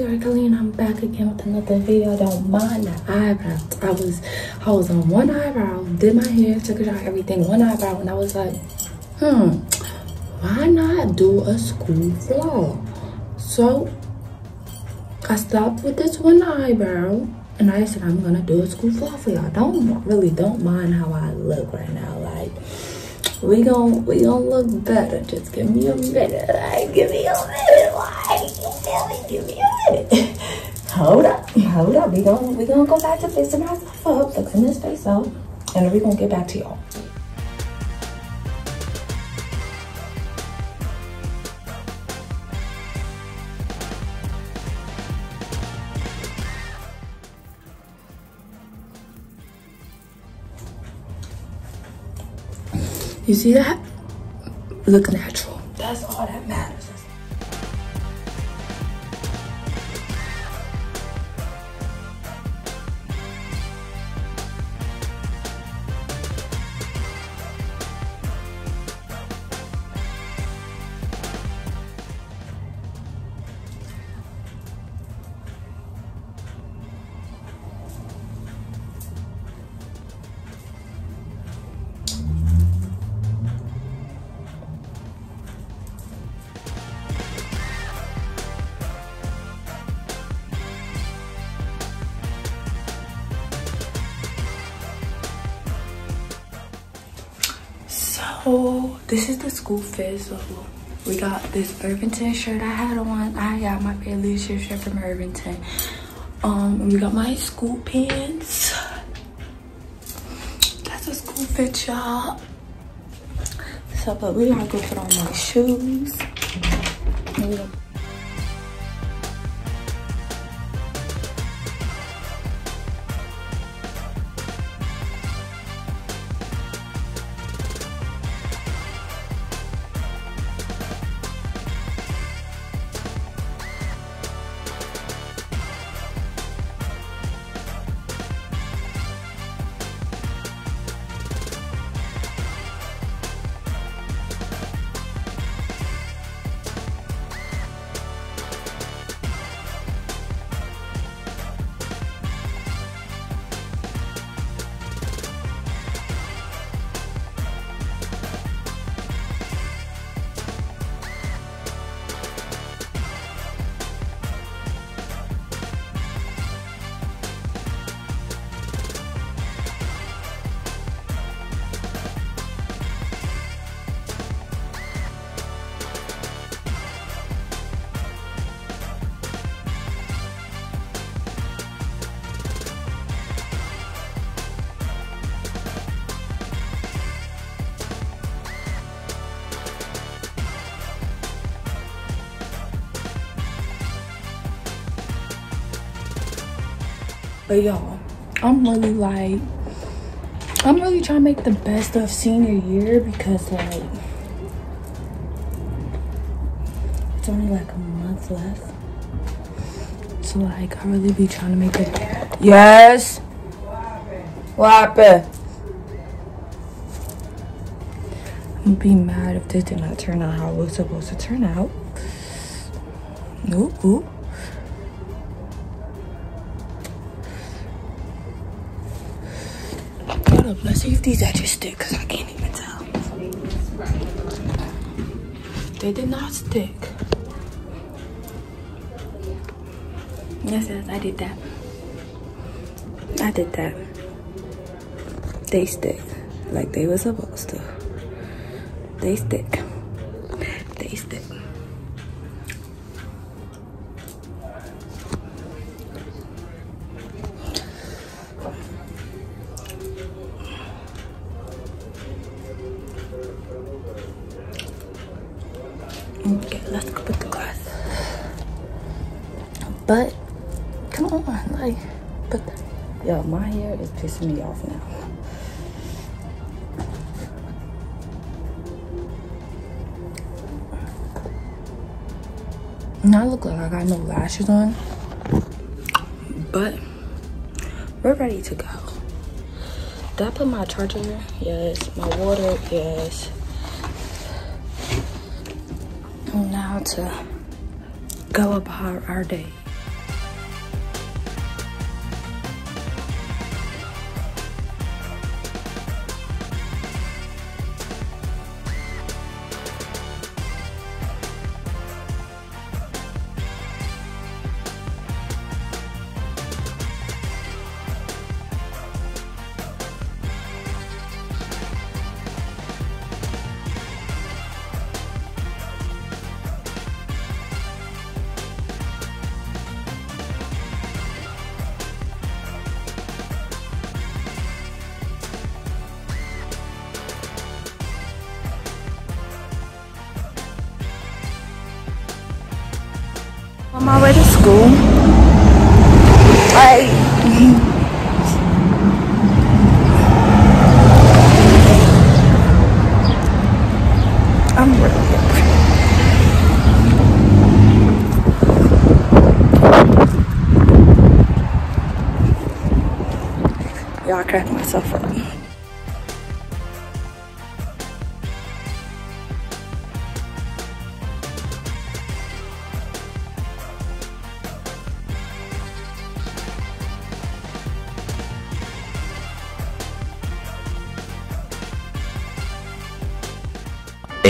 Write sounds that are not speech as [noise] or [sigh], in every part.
your Colleen. I'm back again with another video. Don't mind the eyebrows. I was I was on one eyebrow, did my hair, took it out, everything, one eyebrow, and I was like, hmm, why not do a school vlog? So I stopped with this one eyebrow and I said I'm gonna do a school vlog for y'all. Don't really don't mind how I look right now. Like we gon' we gon' look better. Just give me a minute. Like give me a minute. Like give me a minute. [laughs] hold up, hold up. We gon' we gonna go back to fixing ourselves up, fixing this face up, and we gonna get back to y'all. You see that? Look natural. This is the school fit. So we got this Irvington shirt I had on. I got my fair shirt from Irvington. Um, we got my school pants. That's a school fit, y'all. So, but we gotta go put on my shoes. But y'all, I'm really like, I'm really trying to make the best of senior year because like, it's only like a month left. So like, I really be trying to make it. Yes. What happened? I'm be mad if this did not turn out how it was supposed to turn out. Ooh, ooh. See if these edges stick because I can't even tell. They did not stick. Yes, yes, I did that. I did that. They stick like they were supposed to. They stick. But come on, like, but yo, my hair is pissing me off now. Now I look like I got no lashes on, but we're ready to go. Did I put my charger? Yes. My water? Yes. now to go about our day. My way to school. Like I'm really Y'all crack myself up.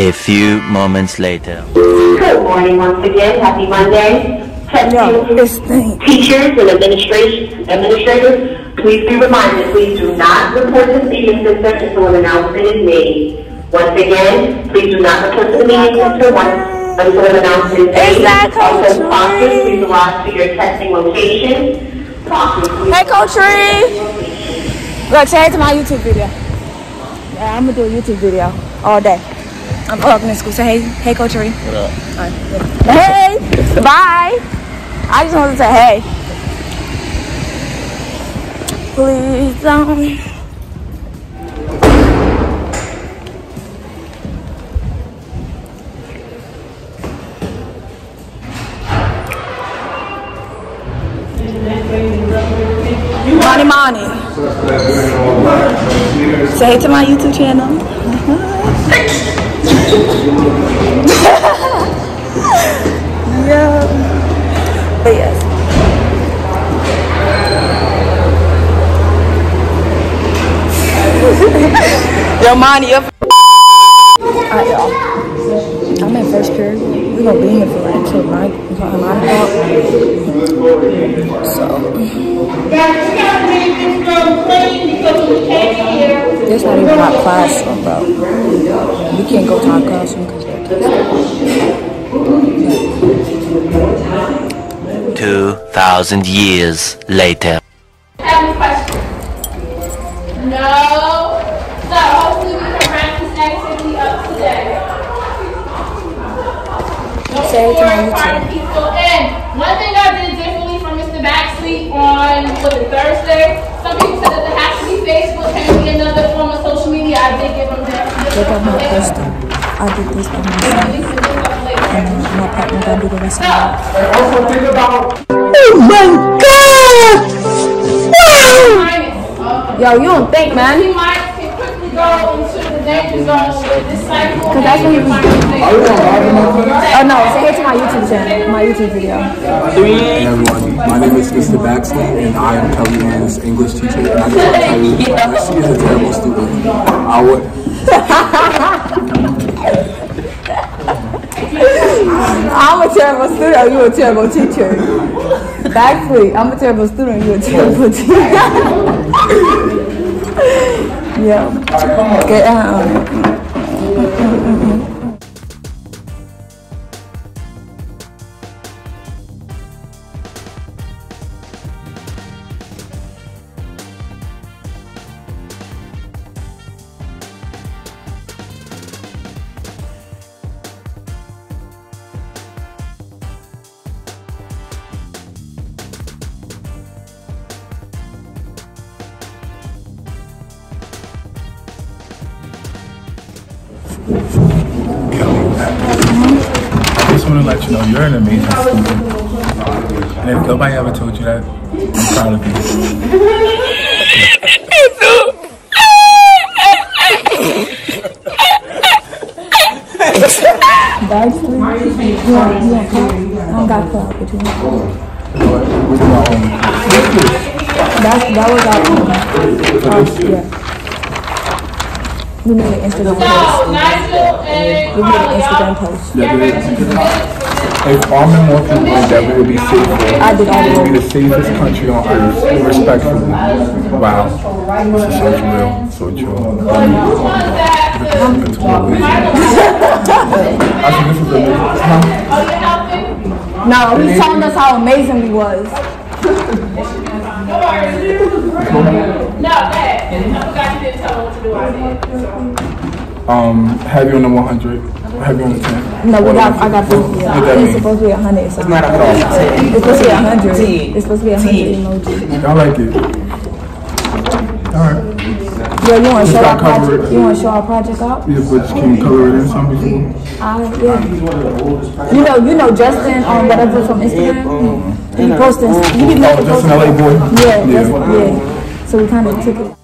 A few moments later. Good morning once again. Happy Monday. Yo, Testing this thing. teachers and administration, administrators, please be reminded, please do not report to the meeting center until an announcement is made. Once again, please do not report to the meeting center once, until an announcement is made. Is that Also, Coach proctors, please arrive to your testing location. Proctors, please Hey, Coach Reed. Look, say hey to my YouTube video. Yeah, I'm gonna do a YouTube video all day. I'm up in school. Say hey, hey, Coach Reed. What up? Hey, bye. I just wanted to say hey. Please don't. Money, money. Say hey to my YouTube channel. [laughs] [laughs] yeah. But yes. Yo, money up. Alright, y'all. I'm in first period. We're gonna be here for like until nine, until nine o'clock. So. There's not even our classroom, bro. We can't go to our classroom because they're Two thousand years later. Have any questions? No. So hopefully we can wrap this activity up today. Don't Say it to my YouTube. people. And one thing I did differently from Mr. Baxley on was it Thursday? Some people said that there has to be Facebook, can be another form of social media? I did give them that. Look at my poster. I did this by myself. And my partner gonna do the rest of it. Oh Yo, you don't think, man? He might can quickly go into the danger zone with this. Cause that's what he was doing. Oh no, say it to my YouTube channel, my YouTube video. Hey everyone, my name is Mr. Baxley and I am Kelly Ann's English teacher. And I just want to tell you that she is a terrible student. I would, [laughs] oh, I'm a terrible student, you a terrible teacher. Baxley, I'm a terrible student, You're a terrible teacher. Yeah. Get um, I just want to let you know you're an amazing student. And if nobody ever told you that, I'm proud of you. Baxley, you want, you want? I got clap with you. That, that was our own. Uh, yeah. We made an Instagram So, post. Nigel and We made Carla, an Instagram post. get ready to submit If more people like that, we would be safer. I did all We the would be the safest country on earth, respectfully. Wow. This is so real, so true. Who wants that? to- It's amazing. I think this is amazing. Huh? You're? No, he's telling us how amazing we was. No worries. No, bad. I forgot you didn't tell me what to do. I did. Um, have you on the 100? Have you on the 10. No, we got. I got both. Yeah, What that it's mean? supposed to be a hundred. So Not at all. it's supposed to be a hundred. It's supposed to be a hundred emoji. I like it. All right. Yeah, you want to show gotta our cover project? it. You want to show our project out? Yeah, but can you color it in some before? Uh, yeah. You know, you know Justin on whatever from Instagram. He posting. He be making Oh, Justin posts. LA boy? Yeah, Yeah. that's, yeah. So we kind of took it.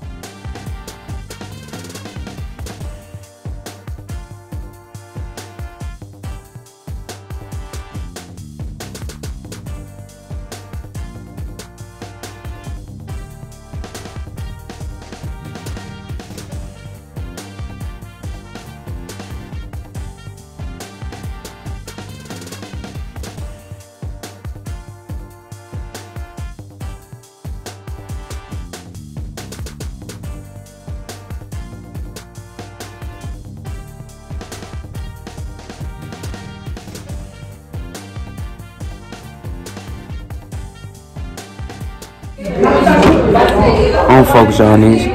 I don't focus on these. I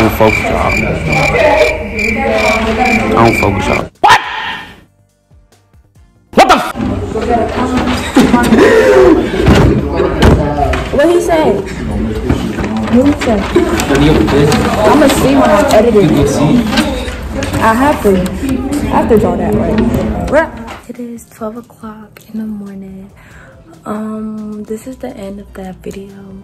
don't focus on. I don't focus on. What What the f What he say? What he say? I'm gonna see when I'm editing. I have to. I have to draw that right. Right. It is 12 o'clock in the morning. Um, this is the end of that video.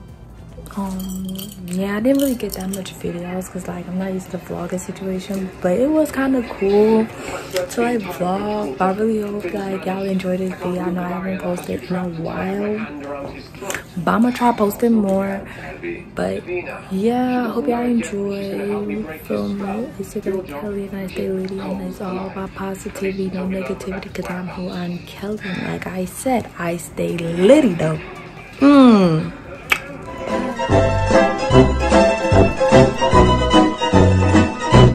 Um, yeah, I didn't really get that much videos because like I'm not used to the vlogging situation, but it was kind of cool to like vlog. I really hope like y'all enjoyed this video. I know I haven't posted in a while, but I'm gonna try posting more. But yeah, I hope y'all enjoy. Film it's your girl Kelly Ann I stay lady and it's all about positivity, no negativity because I'm who I'm Kelly. Like I said, I stay litty though. Hmm.